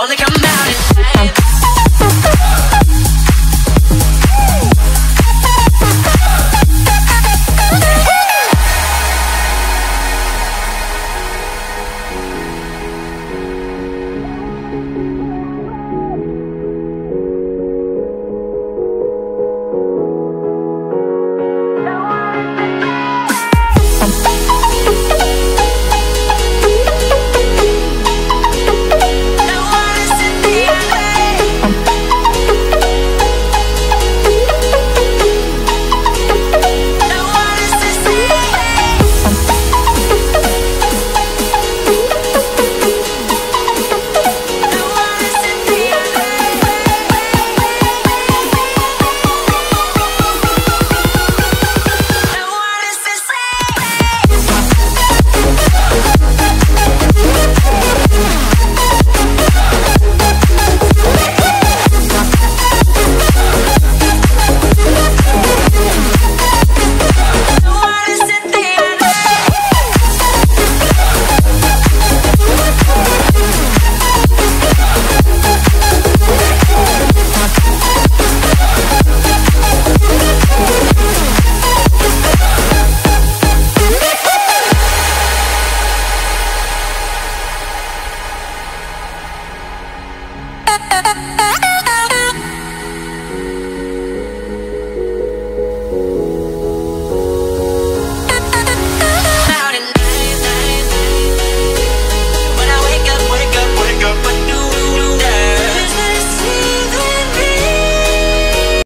Only come out. Yeah.